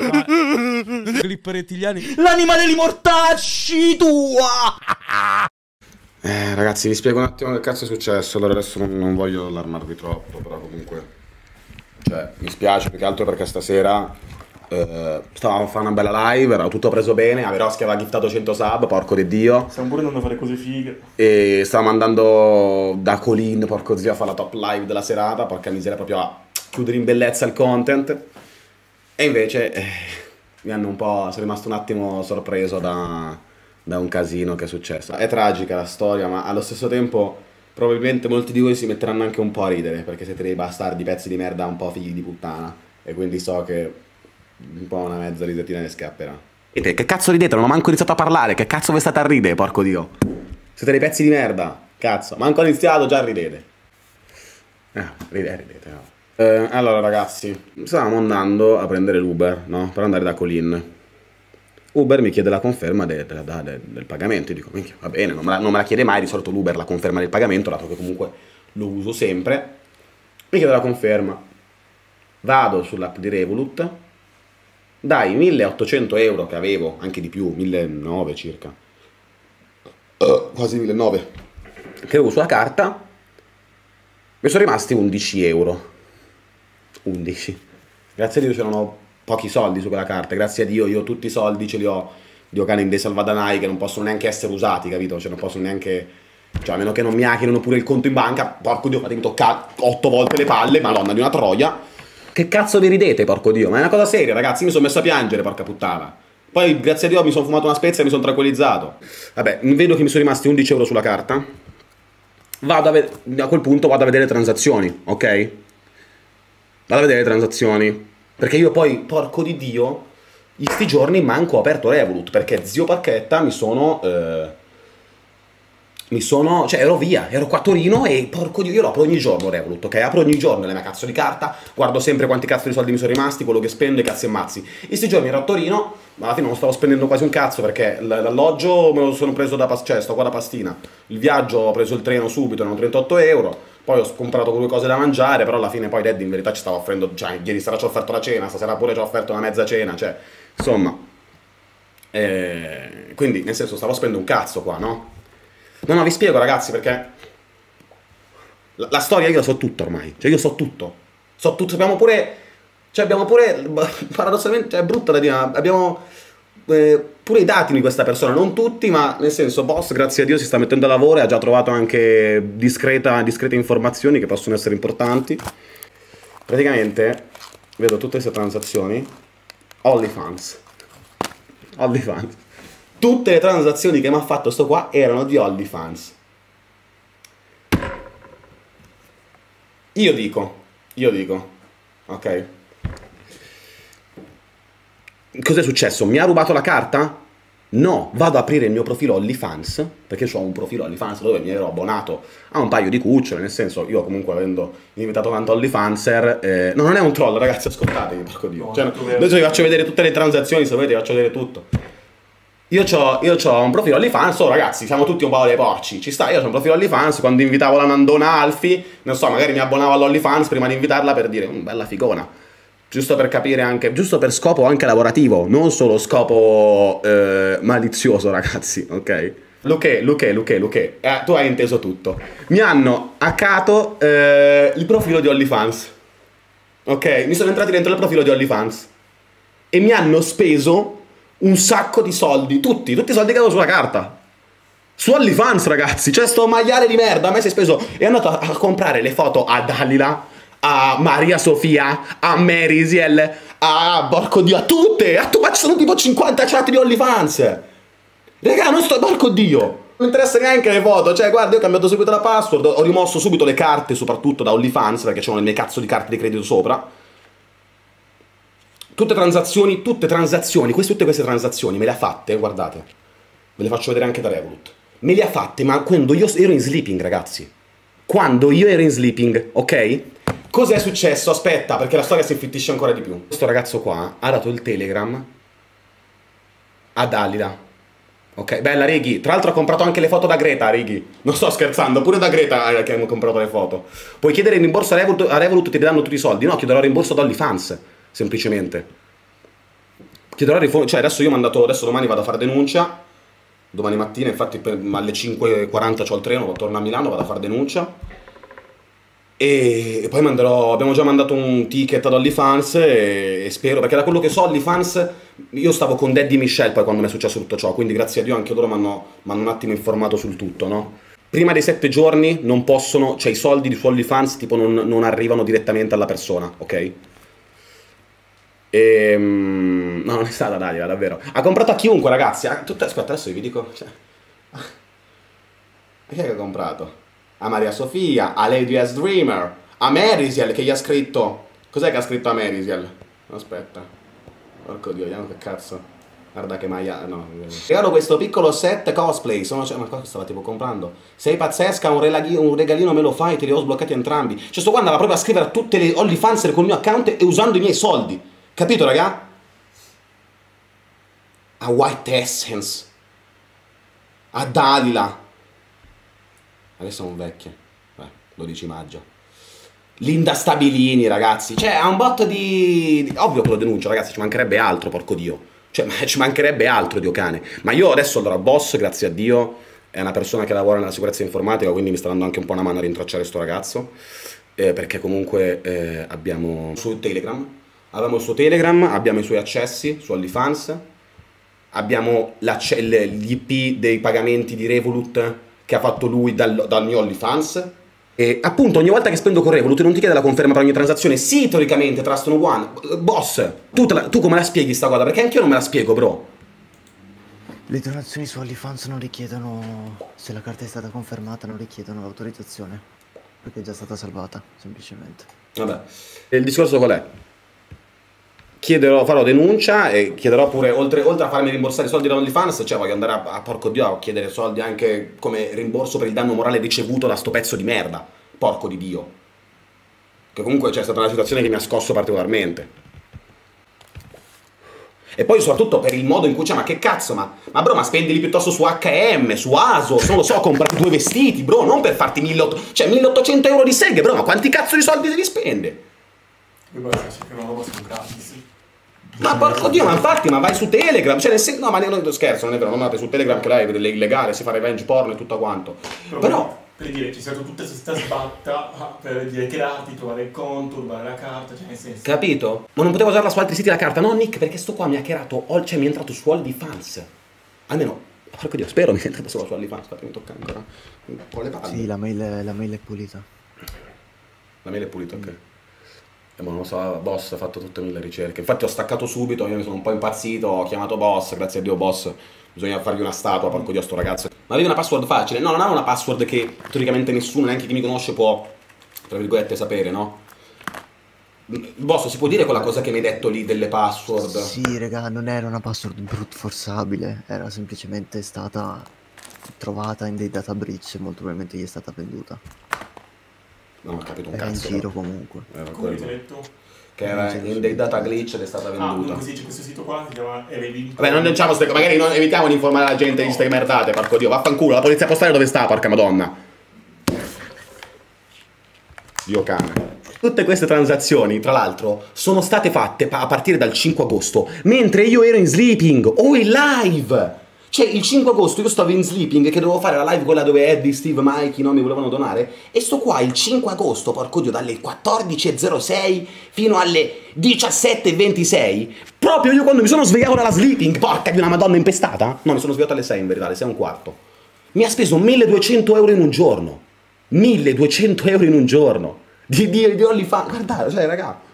Clip rettiliani. L'anima degli mortacci tua! Eh, ragazzi, vi spiego un attimo che cazzo è successo. Allora, adesso non, non voglio allarmarvi troppo, però comunque. Cioè, mi spiace più che altro perché stasera eh, stavamo a fare una bella live, era tutto preso bene. Averoschi aveva giftato 100 sub, porco di Dio. Stiamo pure andando a fare cose fighe. E stavamo andando da Colin, porco zio, a fare la top live della serata. Porca miseria, proprio a chiudere in bellezza il content. E invece eh, mi hanno un po'. sono rimasto un attimo sorpreso da, da un casino che è successo. È tragica la storia, ma allo stesso tempo. Probabilmente molti di voi si metteranno anche un po' a ridere perché siete dei bastardi, pezzi di merda un po' figli di puttana. E quindi so che un po' una mezza risatina ne scapperà. E te, che cazzo ridete? Non ho manco iniziato a parlare. Che cazzo vi state a ridere, porco dio? Siete dei pezzi di merda. Cazzo, manco iniziato, già ridete. Eh, ridete, ridete. No. Eh, allora, ragazzi, stavamo andando a prendere l'Uber, no? Per andare da Colin. Uber mi chiede la conferma de- de- de- del pagamento. Io dico, minchia, va bene, non me, la, non me la chiede mai. Di solito l'Uber la conferma del pagamento, dato che comunque lo uso sempre. Mi chiede la conferma. Vado sull'app di Revolut. Dai 1800 euro che avevo, anche di più, 1900 circa. Uh, quasi 1900. Che avevo sulla carta. Mi sono rimasti 11 euro. 11. Grazie a Dio c'erano pochi soldi su quella carta. Grazie a Dio io tutti i soldi ce li ho. Cane in dei salvadanai che non possono neanche essere usati, capito? Cioè non possono neanche... Cioè a meno che non mi hackerino pure il conto in banca, porco Dio, fatemi toccare 8 volte le palle, madonna di una troia. Che cazzo vi ridete, porco Dio? Ma è una cosa seria, ragazzi, mi sono messo a piangere, porca puttana. Poi, grazie a Dio, mi sono fumato una spezia e mi sono tranquillizzato. Vabbè, vedo che mi sono rimasti 11 euro sulla carta. Vado a, a quel punto vado a vedere le transazioni, ok? Vado a vedere le transazioni. Perché io poi, porco di Dio, in sti giorni manco ho aperto Revolut. Perché zio Parchetta mi sono... Eh, mi sono... Cioè, ero via, ero qua a Torino e porco Dio, io lo apro ogni giorno Revolut, ok? Apro ogni giorno la mia cazzo di carta, guardo sempre quanti cazzo di soldi mi sono rimasti, quello che spendo e cazzi e mazzi. In sti giorni ero a Torino, ma alla fine non stavo spendendo quasi un cazzo perché l'alloggio me lo sono preso da... Cioè, sto qua da Pastina. Il viaggio ho preso il treno subito, erano 38 euro. Poi ho comprato due cose da mangiare, però alla fine poi Daddy in verità ci stava offrendo... Cioè, ieri sera ci ho offerto la cena, stasera pure ci ho offerto una mezza cena, cioè... Insomma... Eh, quindi, nel senso, stavo spendendo un cazzo qua, no? No, no, vi spiego ragazzi perché la, la storia io so tutto ormai, cioè io so tutto. So tutto, abbiamo pure cioè abbiamo pure paradossalmente cioè, è brutta da dire, abbiamo eh, pure i dati di questa persona, non tutti, ma nel senso boss, grazie a Dio si sta mettendo a lavoro e ha già trovato anche discreta, discrete informazioni che possono essere importanti. Praticamente vedo tutte queste transazioni OnlyFans. OnlyFans. Tutte le transazioni che mi ha fatto sto qua erano di OnlyFans. Io dico, io dico, ok? Cos'è successo? Mi ha rubato la carta? No, vado ad aprire il mio profilo OnlyFans, perché ho un profilo OnlyFans dove mi ero abbonato a un paio di cucciole, nel senso, io comunque avendo diventato tanto OnlyFanser, eh, no, non è un troll, ragazzi, ascoltatevi, porco Dio. No, Cioè, adesso vi faccio vedere tutte le transazioni, se volete vi faccio vedere tutto. Io ho, io un profilo OnlyFans, oh ragazzi, siamo tutti un po' dei porci, ci sta, io ho un profilo OnlyFans, quando invitavo la Nandona Alfi, non so, magari mi abbonavo all'OnlyFans prima di invitarla per dire, "Mm, bella figona. Giusto per capire anche, giusto per scopo anche lavorativo, non solo scopo eh, malizioso, ragazzi, ok? Luque, Luque, Luque, Luque, eh, tu hai inteso tutto. Mi hanno hackato eh, il profilo di OnlyFans, ok? Mi sono entrati dentro il profilo di OnlyFans e mi hanno speso un sacco di soldi, tutti, tutti i soldi che avevo sulla carta. Su OnlyFans, ragazzi, cioè sto maiale di merda, a me si è speso. È andato a, a comprare le foto a Dalila, a Maria Sofia, a Merisiel, a porco dio, a tutte! A tu, ma ci sono tipo 50 chat di OnlyFans! Raga, non sto porco dio! Non mi interessa neanche le foto, cioè guarda, io ho cambiato subito la password, ho rimosso subito le carte, soprattutto da OnlyFans, perché c'erano le mie cazzo di carte di credito sopra. Tutte transazioni, tutte transazioni, queste, tutte queste transazioni me le ha fatte, guardate. Ve le faccio vedere anche da Revolut. Me le ha fatte, ma quando io ero in sleeping, ragazzi. Quando io ero in sleeping, ok? Cos'è successo? Aspetta, perché la storia si infittisce ancora di più. Questo ragazzo qua ha dato il telegram a Dalila. Ok, bella Righi. Tra l'altro ha comprato anche le foto da Greta, Righi. Non sto scherzando, pure da Greta eh, che hanno comprato le foto. Puoi chiedere il rimborso a Revolut, a Revolut ti danno tutti i soldi. No, chiederò rimborso ad OnlyFans, semplicemente. chiederò rifo- cioè adesso io ho mandato, adesso domani vado a fare denuncia, domani mattina infatti per- alle 5.40 ho il treno, torno a Milano, vado a fare denuncia e, poi manderò, abbiamo già mandato un ticket ad OnlyFans e, e spero, perché da quello che so OnlyFans, io stavo con Daddy Michelle poi quando mi è successo tutto ciò, quindi grazie a Dio anche loro mi hanno un attimo informato sul tutto, no? Prima dei sette giorni non possono, cioè i soldi su OnlyFans tipo non, non arrivano direttamente alla persona, ok? E, no, non è stata Dalia, davvero. Ha comprato a chiunque, ragazzi. Ha, tutte, aspetta, adesso vi dico. Cioè, chi che ha comprato? A Maria Sofia, a Lady S Dreamer, a Merisiel che gli ha scritto. Cos'è che ha scritto a Merisiel? Aspetta. Porco dio, vediamo che cazzo. Guarda che maia. No. Regalo questo piccolo set cosplay. Sono, cioè, ma qua stava tipo comprando. Sei pazzesca, un, relaghi- un regalino me lo fai, te li ho sbloccati entrambi. Cioè, sto qua andava proprio a scrivere tutte le OnlyFans il mio account e usando i miei soldi. Capito, raga? A White Essence. A Dalila. Adesso sono vecchie. Beh, 12 maggio. Linda Stabilini, ragazzi. Cioè, ha un botto di... Ovvio che lo denuncio, ragazzi, ci mancherebbe altro, porco Dio. Cioè, ma ci mancherebbe altro, Dio cane. Ma io adesso, allora, boss, grazie a Dio, è una persona che lavora nella sicurezza informatica, quindi mi sta dando anche un po' una mano a rintracciare sto ragazzo. eh, perché comunque eh, abbiamo su Telegram, abbiamo il suo Telegram, abbiamo i suoi accessi su OnlyFans, abbiamo l'acce- le- gli IP dei pagamenti di Revolut che ha fatto lui dal, dal mio OnlyFans. E appunto ogni volta che spendo con Revolut non ti chiede la conferma per ogni transazione. Sì, teoricamente Trust No One. Boss, tu, la- tu come la spieghi sta cosa? Perché anch'io non me la spiego, bro. Le donazioni su OnlyFans non richiedono, se la carta è stata confermata, non richiedono l'autorizzazione, perché è già stata salvata, semplicemente. Vabbè. E il discorso qual è? Chiederò, farò denuncia e chiederò pure, oltre, oltre a farmi rimborsare i soldi da OnlyFans, cioè voglio andare a, a porco Dio a chiedere soldi anche come rimborso per il danno morale ricevuto da sto pezzo di merda. Porco di Dio. Che comunque c'è stata una situazione che mi ha scosso particolarmente. E poi soprattutto per il modo in cui c'è, ma che cazzo, ma, ma bro, ma spendili piuttosto su H&M, su ASOS, non lo so, comprati due vestiti, bro, non per farti 1800, cioè 1800 euro di seghe, bro, ma quanti cazzo di soldi devi spendere? Io roba sono gratis. Ma porco dio, ma infatti, ma vai su Telegram, cioè nel senso, no, ma ne- scherzo, non è vero, non andate su Telegram che là è illegale, si fa revenge porno e tutto quanto. Però, per dire, ci stato tutta questa sbatta ah, per dire crearti, trovare il conto, rubare la carta, cioè nel senso. capito? Ma non potevo usarla su altri siti la carta, no Nick, perché sto qua mi ha hackerato, ol- cioè mi è entrato su OnlyFans. Almeno, porco dio, spero mi sia entrato solo su OnlyFans, aspetta, mi tocca ancora un po' le palle. Sì, la mail, la mail è pulita. La mail è pulita, ok. E mo non lo so, boss ha fatto tutte mille ricerche. Infatti ho staccato subito, io mi sono un po' impazzito, ho chiamato boss, grazie a Dio boss. Bisogna fargli una statua, porco dio sto ragazzo. Ma avevi una password facile? No, non ha una password che teoricamente nessuno, neanche chi mi conosce, può, tra virgolette, sapere, no? Boss, si può dire quella cosa che mi hai detto lì delle password? Sì, raga, non era una password brute forzabile, era semplicemente stata trovata in dei data breach e molto probabilmente gli è stata venduta. Non ho capito un Era in cazzo. giro però. comunque. Era Come quello. detto? Che era in dei data glitch ed è stata Ah, venduta. comunque sì, c'è questo sito qua che si chiama Evelyn. Vabbè, non diciamo ste magari non evitiamo di informare la gente di queste merdate, porco dio. Vaffanculo, la polizia postale dove sta, porca madonna? Dio cane. Tutte queste transazioni, tra l'altro, sono state fatte pa- a partire dal 5 agosto, mentre io ero in sleeping o in live. Cioè, il 5 agosto io stavo in sleeping che dovevo fare la live quella dove Eddie, Steve, Mikey, no, mi volevano donare. E sto qua il 5 agosto, porco dio, dalle 14.06 fino alle 17.26. Proprio io quando mi sono svegliato dalla sleeping, porca di una madonna impestata. No, mi sono svegliato alle 6 in verità, alle 6 e un quarto. Mi ha speso 1200 euro in un giorno. 1200 euro in un giorno. Di, di, di OnlyFans. Guardate, cioè, raga.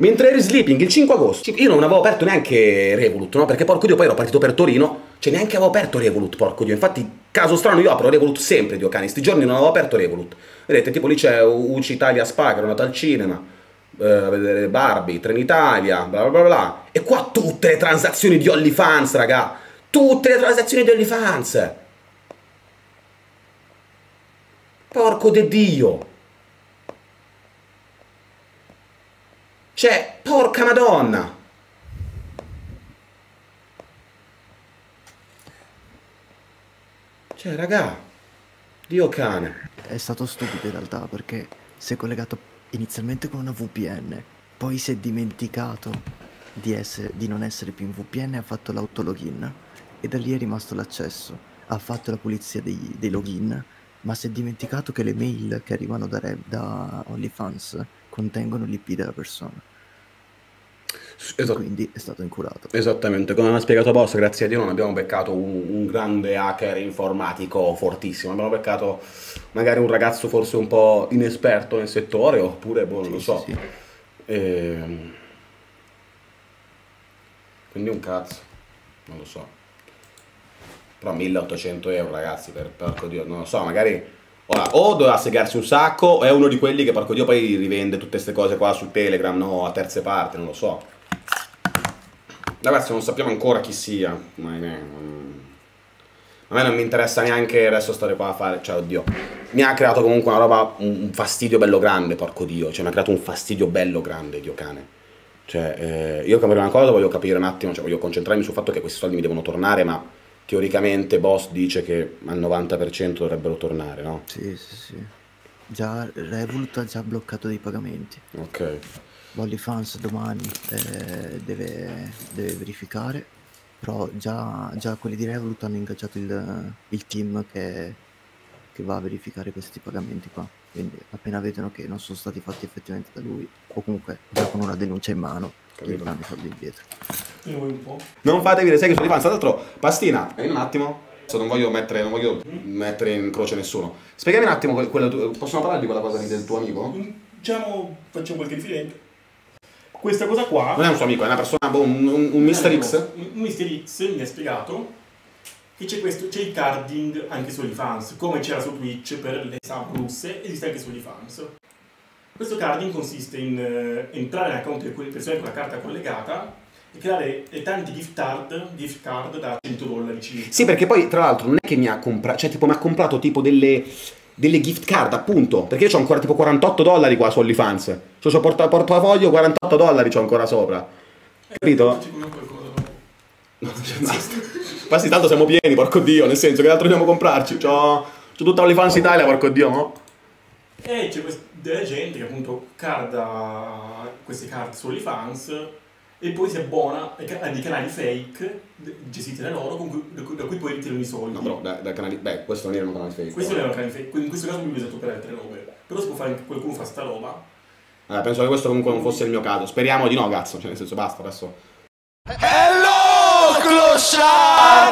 Mentre eri sleeping il 5 agosto, io non avevo aperto neanche Revolut, no? Perché porco dio, poi ero partito per Torino, cioè neanche avevo aperto Revolut, porco dio. Infatti, caso strano, io apro Revolut sempre, dio cani. Sti giorni non avevo aperto Revolut. Vedete, tipo lì c'è UC Italia Spa, che ero andato al cinema, eh, Barbie, Trenitalia, bla bla bla. E qua tutte le transazioni di OnlyFans, raga. Tutte le transazioni di OnlyFans. Porco de Dio. Cioè, porca madonna! Cioè, raga, Dio cane. È stato stupido in realtà perché si è collegato inizialmente con una VPN, poi si è dimenticato di, essere, di non essere più in VPN ha fatto l'autologin e da lì è rimasto l'accesso. Ha fatto la pulizia dei, dei login, ma si è dimenticato che le mail che arrivano da, da OnlyFans contengono l'IP della persona. E Esatto. quindi è stato incurato. Esattamente, come ha spiegato Boss, grazie a Dio non abbiamo beccato un, un grande hacker informatico fortissimo, abbiamo beccato magari un ragazzo forse un po' inesperto nel settore, oppure, boh, non Sì, lo sì, so. sì. Ehm, Quindi un cazzo, non lo so. Però 1800 euro ragazzi, per porco Dio, non lo so, magari... Ora, o doveva segarsi un sacco, o è uno di quelli che porco Dio poi rivende tutte queste cose qua su Telegram, no, a terze parti, non lo so. Ragazzi, non sappiamo ancora chi sia, ma a me non mi interessa neanche adesso stare qua a fare, cioè, oddio. Mi ha creato comunque una roba, un fastidio bello grande, porco Dio, cioè mi ha creato un fastidio bello grande, Dio cane. Cioè, eh, io come prima cosa voglio capire un attimo, cioè voglio concentrarmi sul fatto che questi soldi mi devono tornare, ma teoricamente Boss dice che al 90% dovrebbero tornare, no? Sì, sì, sì. Già Revolut ha già bloccato dei pagamenti. Ok. OnlyFans domani eh, deve, deve verificare, però già, già quelli di Revolut hanno ingaggiato il, il team che, che va a verificare questi pagamenti qua. Quindi appena vedono che non sono stati fatti effettivamente da lui, o comunque già con una denuncia in mano, Capito. danno i soldi indietro. Vuoi un po'? Non fatevi le seghe sulle fans. Tra l'altro, Pastina, vieni un attimo. Adesso non voglio mettere, non voglio mettere in croce nessuno. Spiegami un attimo, quel- quella possono parlare di quella cosa lì del tuo amico? Diciamo, facciamo qualche differenza. Questa cosa qua... Non è un suo amico, è una persona, boh, un, un, un Mr. X. Un Mr. X mi ha spiegato che c'è, questo, c'è il carding anche su OnlyFans, come c'era su Twitch per le sub russe, esiste anche su OnlyFans. Questo carding consiste in eh, entrare nell'account di quelle persone con la carta collegata e creare eh, tanti gift card, gift card da 100 dollari circa. Sì, perché poi, tra l'altro, non è che mi ha comprato, cioè, tipo, mi ha comprato tipo delle, delle gift card, appunto. Perché io ho ancora tipo 48 dollari qua su OnlyFans. Cioè, c'ho porta- portafoglio 48 dollari c'ho ancora sopra. Capito? Qualcosa dopo. No, cioè, basta. Quasi tanto siamo pieni, porco dio, nel senso che altro dobbiamo comprarci. C'ho, c'ho tutta OnlyFans Italia, porco dio, no? E c'è quest- della gente che appunto carda queste carte su OnlyFans e poi si abbona a dei canali fake gestiti da loro con cui- da, cui, da cui poi ritirano i soldi. No, però, da, da canali... Beh, questo non era un canale fake. Questo non è un canale fake, quindi in questo caso lui usa per altre robe. Però si può fare qualcuno fa sta roba. Eh, penso che questo comunque non fosse il mio caso. Speriamo di no, cazzo. Cioè, nel senso, basta, adesso... Hello, clochard